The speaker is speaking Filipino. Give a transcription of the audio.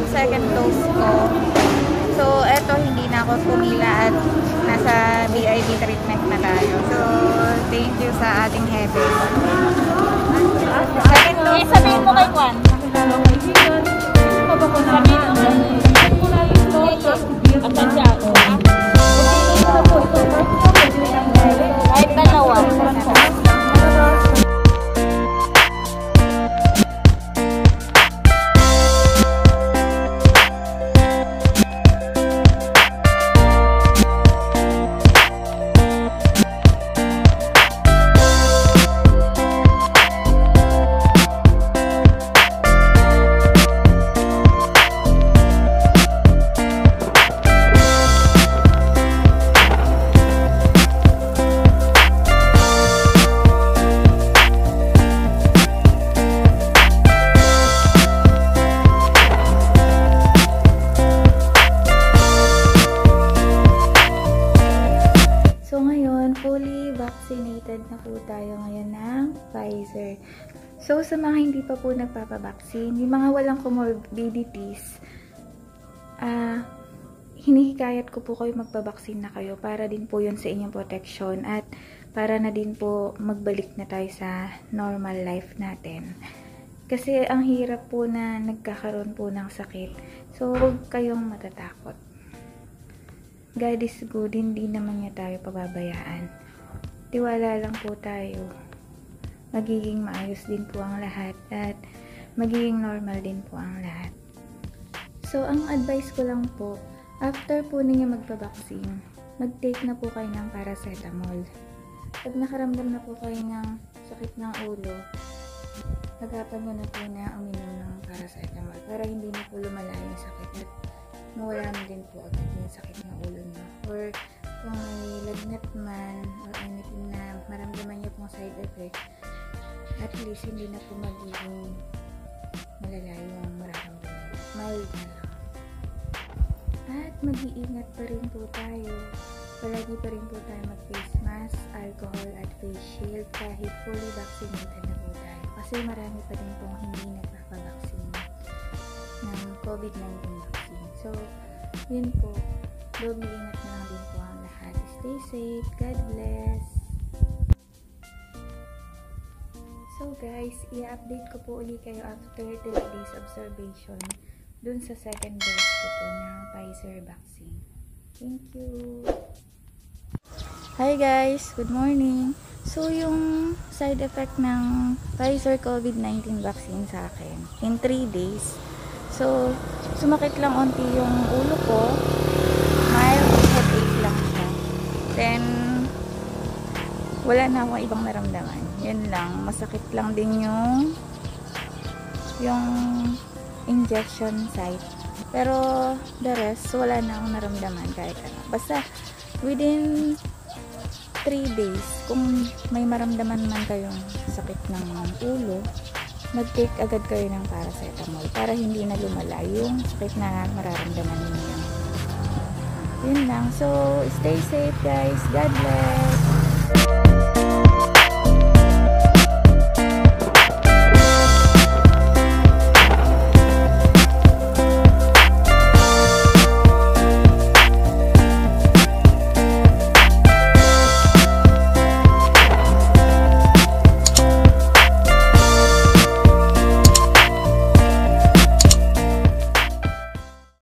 ang second dose ko. So, eto hindi na ako pumila at nasa VIP treatment na tayo. So, thank you sa ating heaven. Second Eh, dose sabihin mo kay Juan. Asan Ngayon, fully vaccinated na po tayo ngayon ng Pfizer. So sa mga hindi pa po nagpapabaksin, yung mga walang comorbidities, ah, hinihikayat ko po kayo magpabaksin na kayo para din po yun sa inyong protection at para na din po magbalik na tayo sa normal life natin. Kasi ang hirap po na nagkakaroon po ng sakit. So huwag kayong matatakot. God is good, hindi naman niya tayo pababayaan. Tiwala lang po tayo. Magiging maayos din po ang lahat at magiging normal din po ang lahat. So, ang advice ko lang po, after po ninyo magpabaksin, mag-take na po kayo ng paracetamol. Pag nakaramdam na po kayo ng sakit ng ulo, agapan nyo na po na uminom ng paracetamol para hindi na po lumala yung sakit at mawala na din po agad sakit ng ulo nyo. Or kung may lagnat man or anything na maramdaman nyo pong side effect, at least hindi na po magiging malala yung mararamdaman. Mild na lang. At mag-iingat pa rin po tayo. Palagi pa rin po tayo mag-face mask, alcohol at face shield kahit fully vaccinated na po tayo. Kasi marami pa rin pong hindi nagpapabaksin ng COVID-19 vaccine. So, yun po. Doble ingat na lang din po ang lahat. Stay safe. God bless. So guys, i-update ko po uli kayo after 3 days observation dun sa second dose ko po ng Pfizer vaccine. Thank you. Hi guys, good morning. So yung side effect ng Pfizer COVID-19 vaccine sa akin in 3 days. So, sumakit lang onti yung ulo ko. Mild headache lang siya. Then, wala na akong ibang naramdaman. Yun lang. Masakit lang din yung yung injection site. Pero, the rest, wala na akong naramdaman kahit ano. Basta, within 3 days, kung may maramdaman man kayong sakit ng ulo, mag-take agad kayo ng paracetamol para hindi na lumala yung sakit na mararamdaman ninyo. Yun lang. So, stay safe guys. God bless.